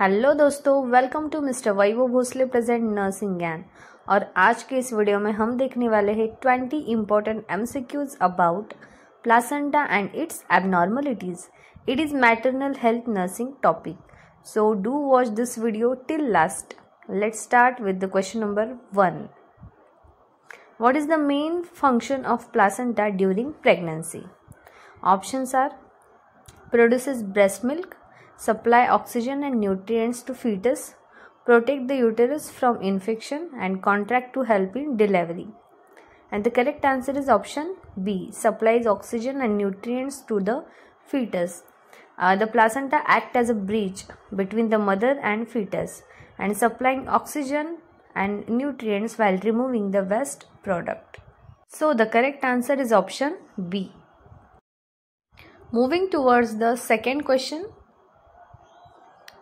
Hello दोस्तों welcome to mister Vaibhav Bhosale present nursing Gyan और आज के इस वीडियो में हम देखने वाले हैं twenty important MCQs about placenta and its abnormalities it is maternal health nursing topic so do watch this video till last let's start with the question number one what is the main function of placenta during pregnancy options are produces breast milk supply oxygen and nutrients to fetus protect the uterus from infection and contract to help in delivery and the correct answer is option b supplies oxygen and nutrients to the fetus uh, the placenta act as a bridge between the mother and fetus and supplying oxygen and nutrients while removing the waste product. So the correct answer is option B. Moving towards the second question.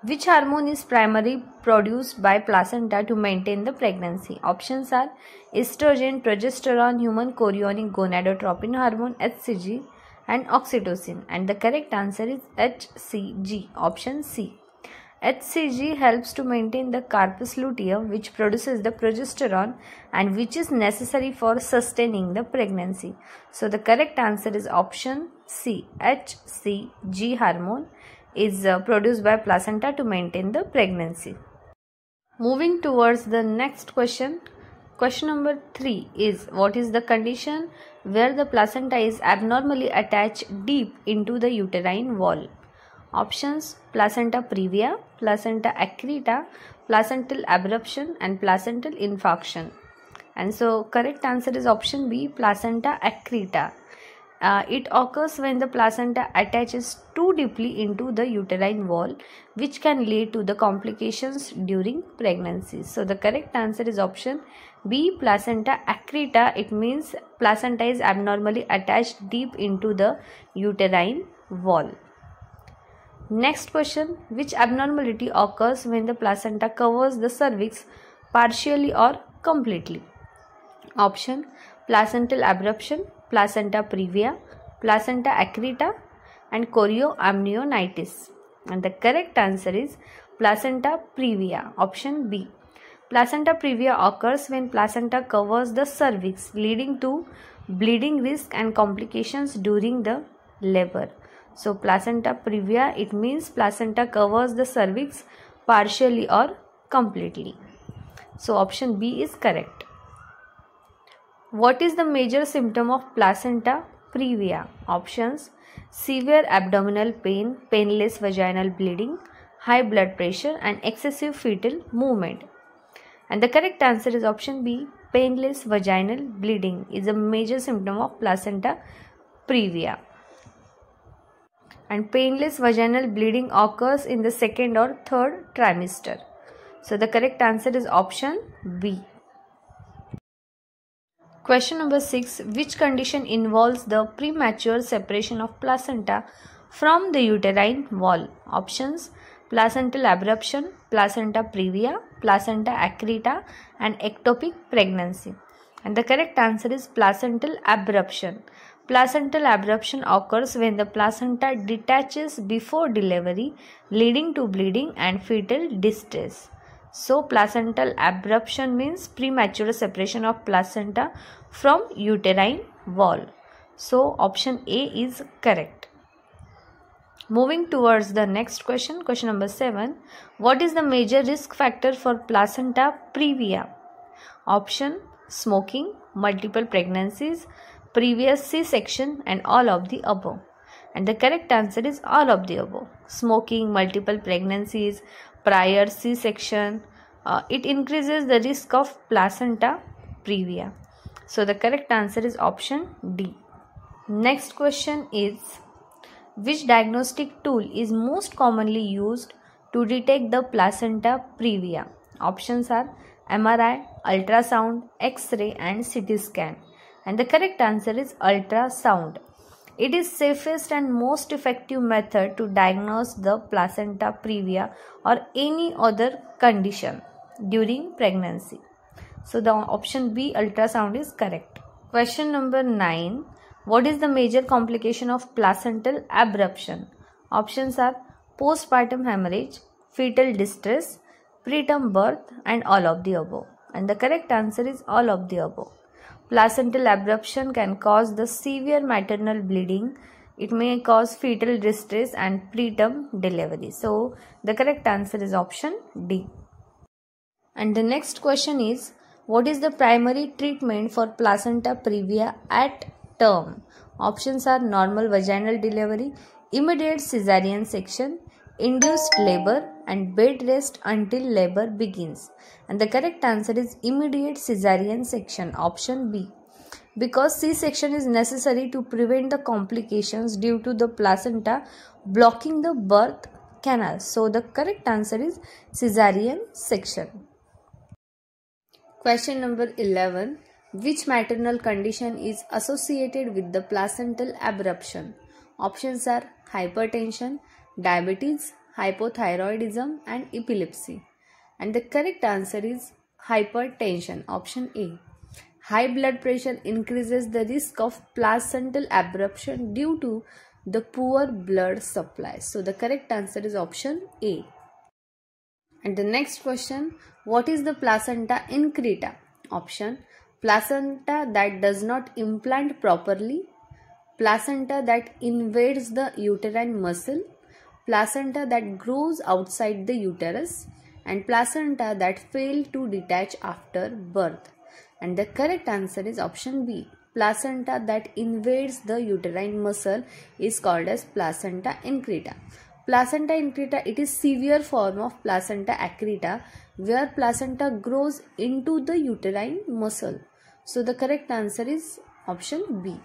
Which hormone is primarily produced by placenta to maintain the pregnancy? Options are estrogen, progesterone, human chorionic gonadotropin hormone HCG and oxytocin and the correct answer is HCG option C. HCG helps to maintain the corpus luteum which produces the progesterone and which is necessary for sustaining the pregnancy. So the correct answer is option C. HCG hormone is uh, produced by placenta to maintain the pregnancy. Moving towards the next question. Question number 3 is what is the condition where the placenta is abnormally attached deep into the uterine wall? Options placenta previa, placenta accreta, placental abruption and placental infarction. And so correct answer is option B placenta accreta. Uh, it occurs when the placenta attaches too deeply into the uterine wall which can lead to the complications during pregnancy. So the correct answer is option B placenta accreta. It means placenta is abnormally attached deep into the uterine wall. Next question Which abnormality occurs when the placenta covers the cervix partially or completely? Option Placental abruption, placenta previa, placenta accreta, and chorioamnionitis. And the correct answer is placenta previa, option B. Placenta previa occurs when placenta covers the cervix, leading to bleeding risk and complications during the labor. So placenta previa it means placenta covers the cervix partially or completely. So option B is correct. What is the major symptom of placenta previa? Options severe abdominal pain, painless vaginal bleeding, high blood pressure and excessive fetal movement. And the correct answer is option B painless vaginal bleeding is a major symptom of placenta previa and painless vaginal bleeding occurs in the second or third trimester. So the correct answer is option B. Question number 6 Which condition involves the premature separation of placenta from the uterine wall? Options placental abruption, placenta previa, placenta accreta and ectopic pregnancy. And the correct answer is placental abruption. Placental abruption occurs when the placenta detaches before delivery, leading to bleeding and fetal distress. So, placental abruption means premature separation of placenta from uterine wall. So, option A is correct. Moving towards the next question, question number 7. What is the major risk factor for placenta previa? Option smoking, multiple pregnancies, previous C-section and all of the above. And the correct answer is all of the above. Smoking, multiple pregnancies, prior C-section, uh, it increases the risk of placenta previa. So the correct answer is option D. Next question is which diagnostic tool is most commonly used to detect the placenta previa? Options are MRI, ultrasound, X-ray and CT scan and the correct answer is ultrasound. It is safest and most effective method to diagnose the placenta previa or any other condition during pregnancy. So the option B ultrasound is correct. Question number 9. What is the major complication of placental abruption? Options are postpartum hemorrhage, fetal distress, preterm birth, and all of the above. And the correct answer is all of the above. Placental abruption can cause the severe maternal bleeding. It may cause fetal distress and preterm delivery. So, the correct answer is option D. And the next question is what is the primary treatment for placenta previa at term? Options are normal vaginal delivery, immediate cesarean section, induced labor, and bed rest until labor begins. And the correct answer is immediate cesarean section, option B. Because C section is necessary to prevent the complications due to the placenta blocking the birth canal. So the correct answer is cesarean section. Question number 11. Which maternal condition is associated with the placental abruption? Options are hypertension, diabetes, hypothyroidism and epilepsy. And the correct answer is hypertension, option A. High blood pressure increases the risk of placental abruption due to the poor blood supply. So the correct answer is option A. And the next question, what is the placenta increta? Option, placenta that does not implant properly, placenta that invades the uterine muscle, placenta that grows outside the uterus, and placenta that fail to detach after birth. And the correct answer is option B. Placenta that invades the uterine muscle is called as placenta increta. Placenta increta it is severe form of placenta accreta where placenta grows into the uterine muscle. So the correct answer is option B.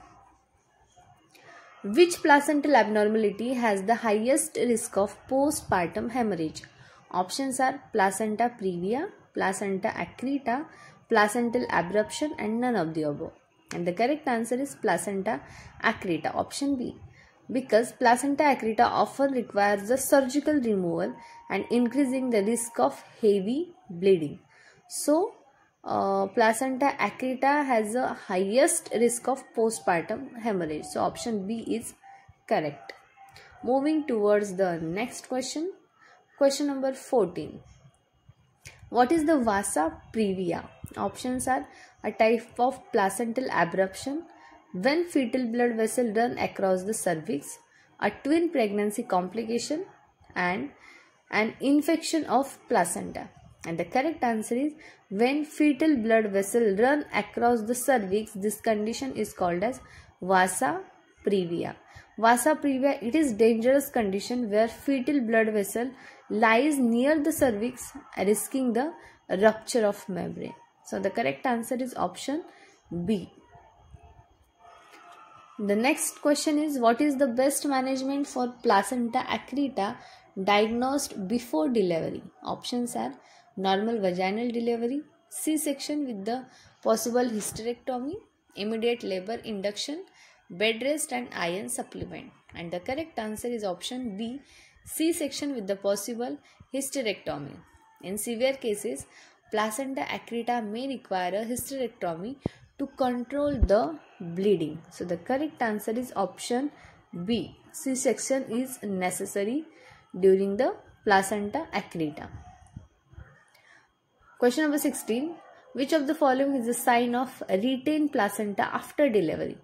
Which placental abnormality has the highest risk of postpartum hemorrhage? Options are placenta previa, placenta accreta, placental abruption and none of the above. And the correct answer is placenta accreta, option B because placenta accreta often requires a surgical removal and increasing the risk of heavy bleeding. So, uh, placenta accreta has the highest risk of postpartum hemorrhage. So, option B is correct. Moving towards the next question. Question number 14. What is the vasa previa? Options are a type of placental abruption when fetal blood vessel run across the cervix, a twin pregnancy complication and an infection of placenta. And the correct answer is when fetal blood vessel run across the cervix, this condition is called as vasa previa. Vasa previa, it is dangerous condition where fetal blood vessel lies near the cervix risking the rupture of membrane. So the correct answer is option B. The next question is what is the best management for placenta accreta diagnosed before delivery? Options are normal vaginal delivery, C-section with the possible hysterectomy, immediate labor induction, bed rest and iron supplement. And the correct answer is option B, C-section with the possible hysterectomy. In severe cases, placenta accreta may require a hysterectomy to control the bleeding. So the correct answer is option B. C-section is necessary during the placenta accreta. Question number 16. Which of the following is a sign of retained placenta after delivery?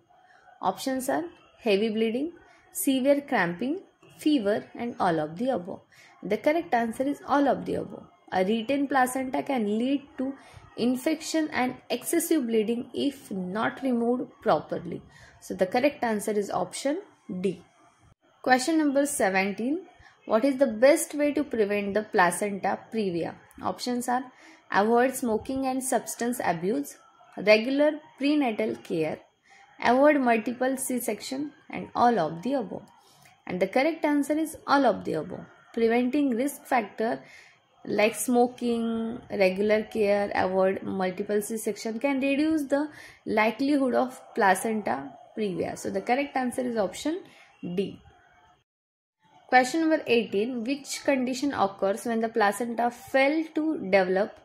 Options are heavy bleeding, severe cramping, fever and all of the above. The correct answer is all of the above. A retained placenta can lead to infection and excessive bleeding if not removed properly. So the correct answer is option D. Question number 17. What is the best way to prevent the placenta previa? Options are avoid smoking and substance abuse, regular prenatal care, avoid multiple C-section and all of the above. And the correct answer is all of the above. Preventing risk factor like smoking, regular care, avoid multiple C-section can reduce the likelihood of placenta previa. So the correct answer is option D. Question number 18. Which condition occurs when the placenta fail to develop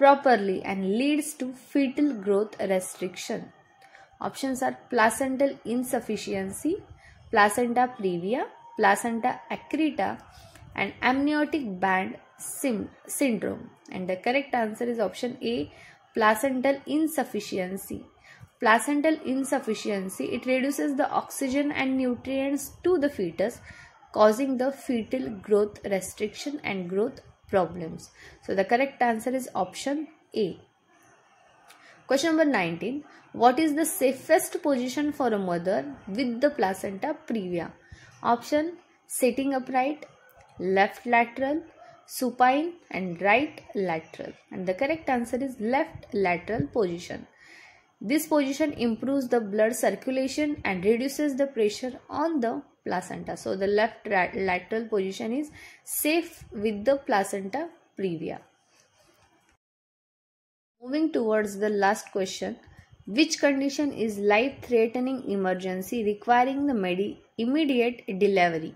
properly and leads to fetal growth restriction? Options are placental insufficiency, placenta previa, placenta accreta, and amniotic band syndrome? And the correct answer is option A placental insufficiency. Placental insufficiency it reduces the oxygen and nutrients to the fetus causing the fetal growth restriction and growth problems. So the correct answer is option A. Question number 19. What is the safest position for a mother with the placenta previa? Option sitting upright, left lateral, supine and right lateral. And the correct answer is left lateral position. This position improves the blood circulation and reduces the pressure on the placenta. So the left lateral position is safe with the placenta previa. Moving towards the last question. Which condition is life-threatening emergency requiring the immediate delivery?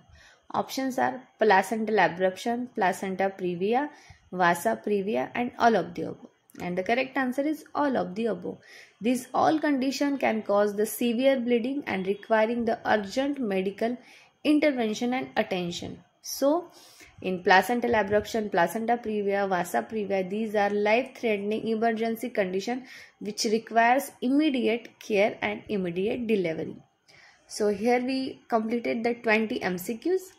Options are placental abruption, placenta previa, vasa previa and all of the above. And the correct answer is all of the above. These all condition can cause the severe bleeding and requiring the urgent medical intervention and attention. So, in placental abruption, placenta previa, vasa previa, these are life-threatening emergency condition which requires immediate care and immediate delivery. So here we completed the 20 MCQs.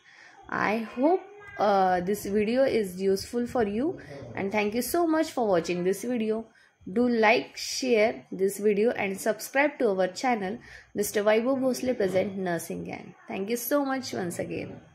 I hope uh, this video is useful for you. And thank you so much for watching this video. Do like share this video and subscribe to our channel mr vaibhav bhosale present nursing gyan. Thank you so much once again